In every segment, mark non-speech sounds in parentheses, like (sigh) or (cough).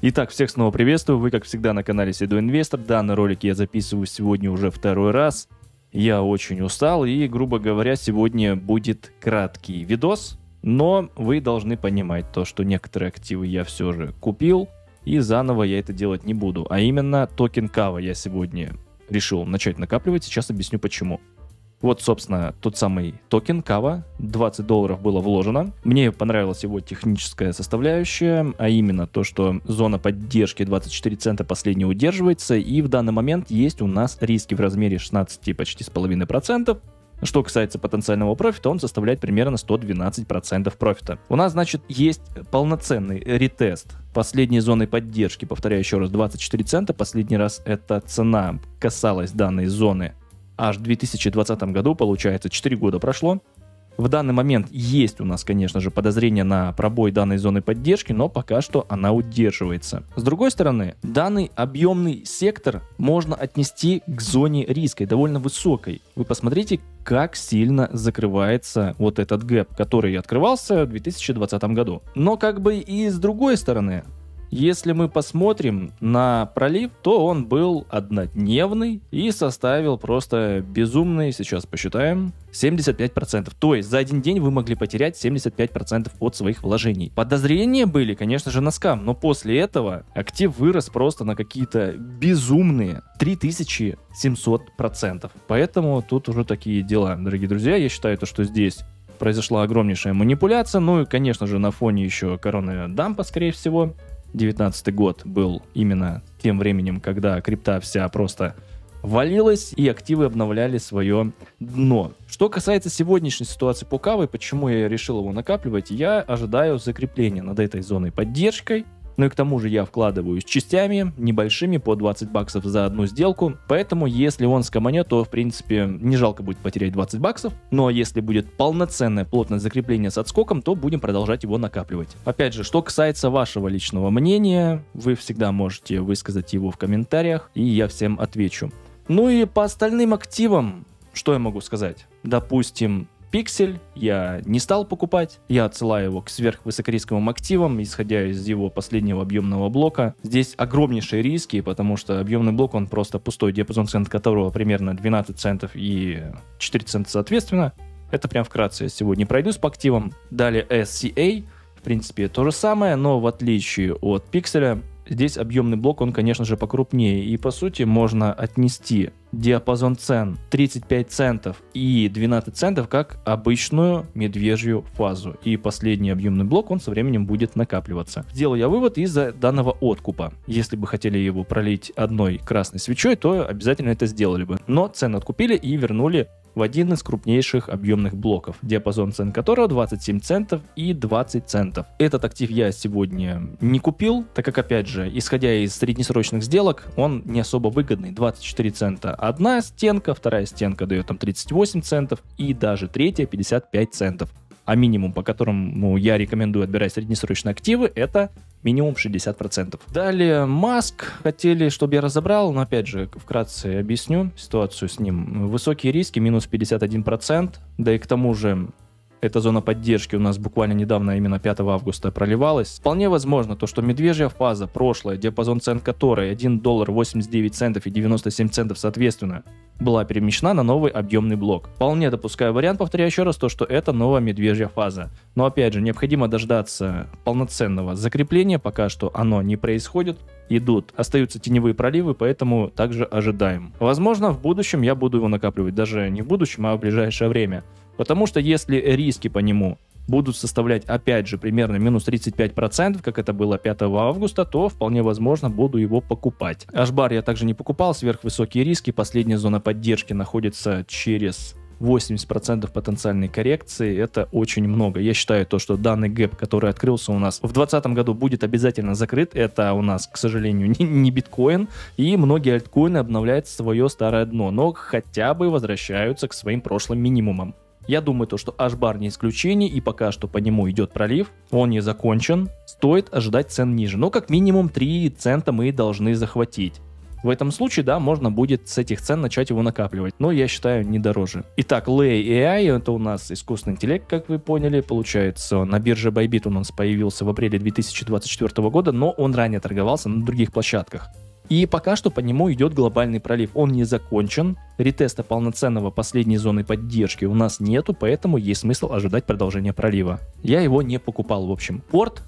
Итак, всех снова приветствую. Вы, как всегда, на канале Седой Инвестор. Данный ролик я записываю сегодня уже второй раз. Я очень устал и, грубо говоря, сегодня будет краткий видос. Но вы должны понимать то, что некоторые активы я все же купил. И заново я это делать не буду. А именно токен Kava я сегодня решил начать накапливать. Сейчас объясню почему. Вот, собственно, тот самый токен Kava, 20 долларов было вложено. Мне понравилась его техническая составляющая, а именно то, что зона поддержки 24 цента последняя удерживается, и в данный момент есть у нас риски в размере 16 почти с половиной процентов. Что касается потенциального профита, он составляет примерно 112% профита. У нас, значит, есть полноценный ретест последней зоны поддержки. Повторяю еще раз, 24 цента. Последний раз эта цена касалась данной зоны аж в 2020 году, получается, 4 года прошло. В данный момент есть у нас, конечно же, подозрение на пробой данной зоны поддержки, но пока что она удерживается. С другой стороны, данный объемный сектор можно отнести к зоне риска, довольно высокой. Вы посмотрите, как сильно закрывается вот этот гэп, который открывался в 2020 году. Но как бы и с другой стороны, если мы посмотрим на пролив, то он был однодневный и составил просто безумный, сейчас посчитаем, 75%. То есть за один день вы могли потерять 75% от своих вложений. Подозрения были, конечно же, на скам, но после этого актив вырос просто на какие-то безумные 3700%. Поэтому тут уже такие дела, дорогие друзья. Я считаю, то, что здесь произошла огромнейшая манипуляция. Ну и, конечно же, на фоне еще короны дампа, скорее всего. 2019 год был именно тем временем, когда крипта вся просто валилась и активы обновляли свое дно. Что касается сегодняшней ситуации по каве, почему я решил его накапливать, я ожидаю закрепления над этой зоной поддержкой, ну и к тому же я вкладываю с частями, небольшими, по 20 баксов за одну сделку. Поэтому, если он скоманет, то, в принципе, не жалко будет потерять 20 баксов. А если будет полноценное плотное закрепление с отскоком, то будем продолжать его накапливать. Опять же, что касается вашего личного мнения, вы всегда можете высказать его в комментариях, и я всем отвечу. Ну и по остальным активам, что я могу сказать? Допустим, Пиксель я не стал покупать. Я отсылаю его к сверхвысокорисковым активам, исходя из его последнего объемного блока. Здесь огромнейшие риски, потому что объемный блок, он просто пустой, диапазон цент которого примерно 12 центов и 4 цента соответственно. Это прям вкратце я сегодня пройдусь по активам. Далее SCA, в принципе, то же самое, но в отличие от пикселя, Здесь объемный блок, он, конечно же, покрупнее. И, по сути, можно отнести диапазон цен 35 центов и 12 центов как обычную медвежью фазу. И последний объемный блок, он со временем будет накапливаться. Сделал я вывод из-за данного откупа. Если бы хотели его пролить одной красной свечой, то обязательно это сделали бы. Но цены откупили и вернули в один из крупнейших объемных блоков, диапазон цен которого 27 центов и 20 центов. Этот актив я сегодня не купил, так как, опять же, исходя из среднесрочных сделок, он не особо выгодный. 24 цента одна стенка, вторая стенка дает там 38 центов и даже третья 55 центов а минимум, по которому я рекомендую отбирать среднесрочные активы, это минимум 60%. Далее Маск хотели, чтобы я разобрал, но опять же, вкратце объясню ситуацию с ним. Высокие риски, минус 51%, да и к тому же эта зона поддержки у нас буквально недавно, именно 5 августа, проливалась. Вполне возможно то, что медвежья фаза, прошлая, диапазон цен которой 1 доллар 89 центов и 97 центов соответственно, была перемещена на новый объемный блок. Вполне допускаю вариант, повторяю еще раз, то, что это новая медвежья фаза. Но опять же, необходимо дождаться полноценного закрепления, пока что оно не происходит. Идут, остаются теневые проливы, поэтому также ожидаем. Возможно, в будущем я буду его накапливать, даже не в будущем, а в ближайшее время. Потому что если риски по нему будут составлять, опять же, примерно минус 35%, как это было 5 августа, то вполне возможно буду его покупать. Ашбар я также не покупал, сверхвысокие риски, последняя зона поддержки находится через 80% потенциальной коррекции, это очень много. Я считаю то, что данный гэп, который открылся у нас в 2020 году, будет обязательно закрыт. Это у нас, к сожалению, (laughs) не, не биткоин. И многие альткоины обновляют свое старое дно, но хотя бы возвращаются к своим прошлым минимумам. Я думаю, то, что H-бар не исключение, и пока что по нему идет пролив, он не закончен, стоит ожидать цен ниже. Но как минимум 3 цента мы должны захватить. В этом случае, да, можно будет с этих цен начать его накапливать, но я считаю не дороже. Итак, Lay AI, это у нас искусственный интеллект, как вы поняли, получается, на бирже Bybit у нас появился в апреле 2024 года, но он ранее торговался на других площадках. И пока что по нему идет глобальный пролив. Он не закончен. Ретеста полноценного последней зоны поддержки у нас нету, поэтому есть смысл ожидать продолжения пролива. Я его не покупал, в общем. Порт.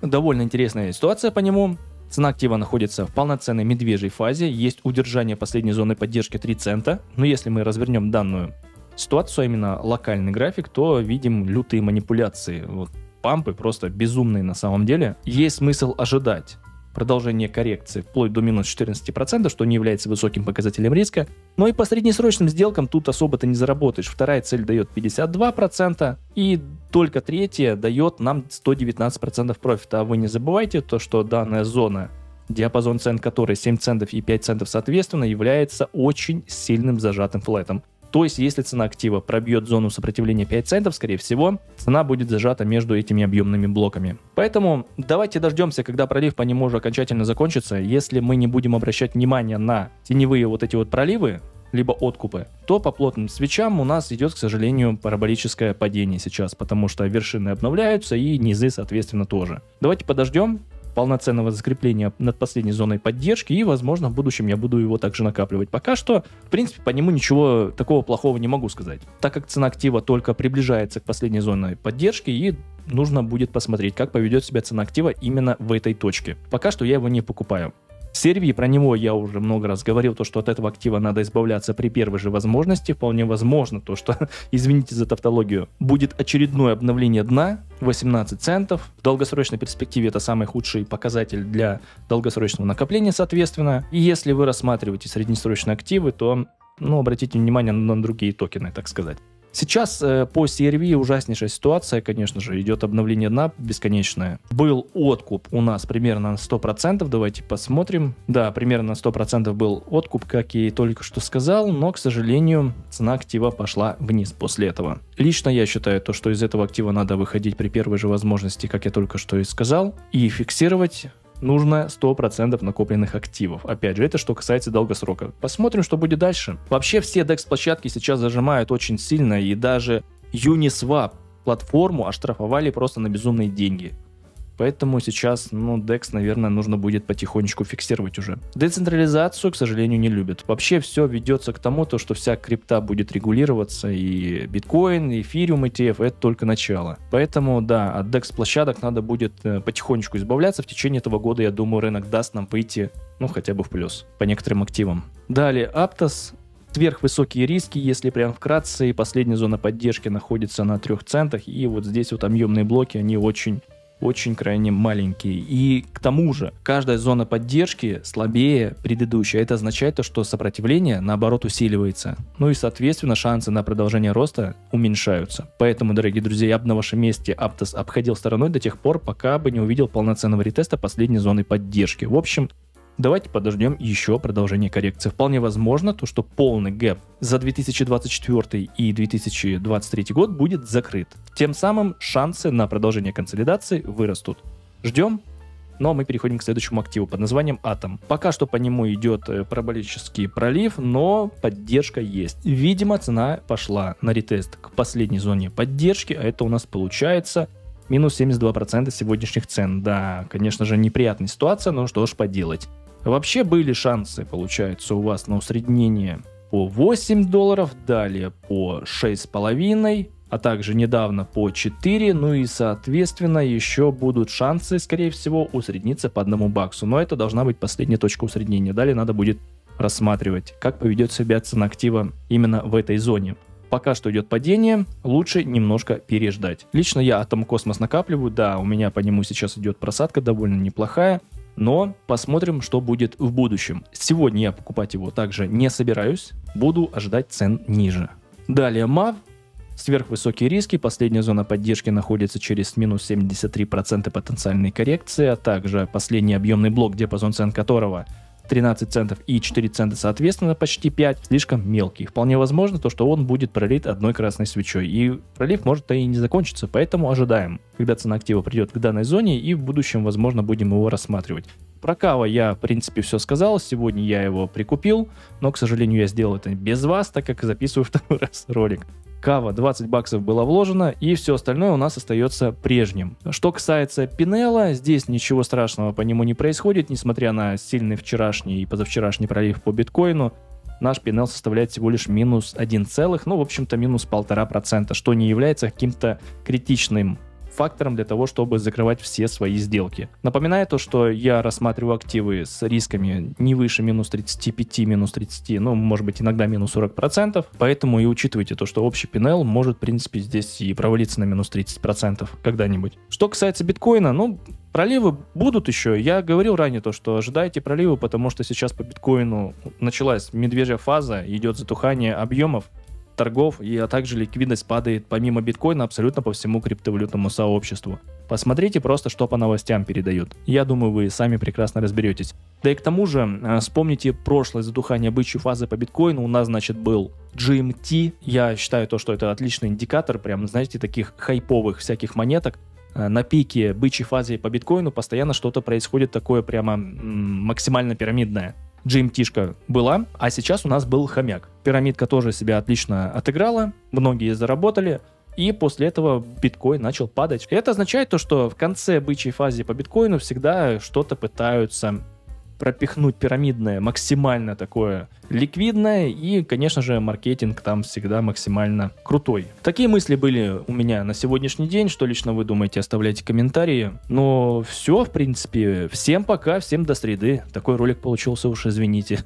Довольно интересная ситуация по нему. Цена актива находится в полноценной медвежьей фазе. Есть удержание последней зоны поддержки 3 цента. Но если мы развернем данную ситуацию, а именно локальный график, то видим лютые манипуляции. Вот пампы просто безумные на самом деле. Есть смысл ожидать продолжение коррекции вплоть до минус 14%, что не является высоким показателем риска. Но и по среднесрочным сделкам тут особо-то не заработаешь. Вторая цель дает 52%, и только третья дает нам 119% профита. А вы не забывайте то, что данная зона диапазон цен которой 7 центов и 5 центов соответственно, является очень сильным зажатым флетом. То есть, если цена актива пробьет зону сопротивления 5 центов, скорее всего, цена будет зажата между этими объемными блоками. Поэтому давайте дождемся, когда пролив по нему уже окончательно закончится. Если мы не будем обращать внимание на теневые вот эти вот проливы, либо откупы, то по плотным свечам у нас идет, к сожалению, параболическое падение сейчас, потому что вершины обновляются и низы, соответственно, тоже. Давайте подождем, полноценного закрепления над последней зоной поддержки, и, возможно, в будущем я буду его также накапливать. Пока что, в принципе, по нему ничего такого плохого не могу сказать, так как цена актива только приближается к последней зоне поддержки, и нужно будет посмотреть, как поведет себя цена актива именно в этой точке. Пока что я его не покупаю. Сервии, про него я уже много раз говорил, то, что от этого актива надо избавляться при первой же возможности. Вполне возможно то, что, (laughs) извините за тавтологию, будет очередное обновление дна, 18 центов. В долгосрочной перспективе это самый худший показатель для долгосрочного накопления, соответственно. И если вы рассматриваете среднесрочные активы, то ну, обратите внимание на другие токены, так сказать. Сейчас э, по CRV ужаснейшая ситуация, конечно же, идет обновление дна бесконечное. Был откуп у нас примерно на 100%, давайте посмотрим. Да, примерно на 100% был откуп, как я и только что сказал, но, к сожалению, цена актива пошла вниз после этого. Лично я считаю то, что из этого актива надо выходить при первой же возможности, как я только что и сказал, и фиксировать нужно 100% накопленных активов. Опять же, это что касается долгосрока. Посмотрим, что будет дальше. Вообще все DEX-площадки сейчас зажимают очень сильно, и даже Uniswap платформу оштрафовали просто на безумные деньги. Поэтому сейчас, ну, DEX, наверное, нужно будет потихонечку фиксировать уже. Децентрализацию, к сожалению, не любят. Вообще все ведется к тому, то, что вся крипта будет регулироваться, и биткоин, и эфириум ETF, это только начало. Поэтому, да, от DEX площадок надо будет э, потихонечку избавляться. В течение этого года, я думаю, рынок даст нам выйти, ну, хотя бы в плюс по некоторым активам. Далее, Aptos, сверхвысокие риски, если прям вкратце, и последняя зона поддержки находится на 3 центах, и вот здесь вот объемные блоки, они очень очень крайне маленькие. И к тому же, каждая зона поддержки слабее предыдущей. Это означает то, что сопротивление, наоборот, усиливается. Ну и, соответственно, шансы на продолжение роста уменьшаются. Поэтому, дорогие друзья, я бы на вашем месте Aptos обходил стороной до тех пор, пока бы не увидел полноценного ретеста последней зоны поддержки. В общем, Давайте подождем еще продолжения коррекции. Вполне возможно, то, что полный гэп за 2024 и 2023 год будет закрыт. Тем самым шансы на продолжение консолидации вырастут. Ждем. Ну а мы переходим к следующему активу под названием Атом. Пока что по нему идет э, параболический пролив, но поддержка есть. Видимо, цена пошла на ретест к последней зоне поддержки, а это у нас получается минус 72% сегодняшних цен. Да, конечно же, неприятная ситуация, но что ж поделать. Вообще были шансы, получается, у вас на усреднение по 8 долларов, далее по 6,5, а также недавно по 4, ну и соответственно еще будут шансы, скорее всего, усредниться по одному баксу. Но это должна быть последняя точка усреднения. Далее надо будет рассматривать, как поведет себя цена актива именно в этой зоне. Пока что идет падение, лучше немножко переждать. Лично я Атом Космос накапливаю, да, у меня по нему сейчас идет просадка довольно неплохая. Но посмотрим, что будет в будущем. Сегодня я покупать его также не собираюсь, буду ожидать цен ниже. Далее MAV, сверхвысокие риски, последняя зона поддержки находится через минус 73% потенциальной коррекции, а также последний объемный блок, диапазон цен которого 13 центов и 4 цента соответственно, почти 5, слишком мелкий. Вполне возможно то, что он будет пролит одной красной свечой. И пролив может и не закончиться, поэтому ожидаем, когда цена актива придет к данной зоне и в будущем, возможно, будем его рассматривать. Про Кава я, в принципе, все сказал. Сегодня я его прикупил, но, к сожалению, я сделал это без вас, так как записываю (laughs) второй раз ролик. Кава 20 баксов было вложено, и все остальное у нас остается прежним. Что касается Пинелла, здесь ничего страшного по нему не происходит, несмотря на сильный вчерашний и позавчерашний пролив по биткоину. Наш Пинелл составляет всего лишь минус 1 целых, ну, в общем-то, минус полтора процента, что не является каким-то критичным фактором для того, чтобы закрывать все свои сделки. Напоминаю то, что я рассматриваю активы с рисками не выше минус 35, минус 30, ну, может быть, иногда минус 40%, поэтому и учитывайте то, что общий пинел может, в принципе, здесь и провалиться на минус 30% когда-нибудь. Что касается биткоина, ну, Проливы будут еще. Я говорил ранее то, что ожидайте проливы, потому что сейчас по биткоину началась медвежья фаза, идет затухание объемов торгов, и, а также ликвидность падает помимо биткоина абсолютно по всему криптовалютному сообществу. Посмотрите просто, что по новостям передают. Я думаю, вы сами прекрасно разберетесь. Да и к тому же, э, вспомните прошлое задухание бычьей фазы по биткоину. У нас, значит, был GMT. Я считаю то, что это отличный индикатор, прям, знаете, таких хайповых всяких монеток. Э, на пике бычьей фазы по биткоину постоянно что-то происходит такое прямо максимально пирамидное. GMT-шка была, а сейчас у нас был хомяк. Пирамидка тоже себя отлично отыграла, многие заработали, и после этого биткоин начал падать. Это означает то, что в конце бычьей фазы по биткоину всегда что-то пытаются пропихнуть пирамидное максимально такое ликвидное, и, конечно же, маркетинг там всегда максимально крутой. Такие мысли были у меня на сегодняшний день, что лично вы думаете, оставляйте комментарии. Но все, в принципе, всем пока, всем до среды. Такой ролик получился уж, извините.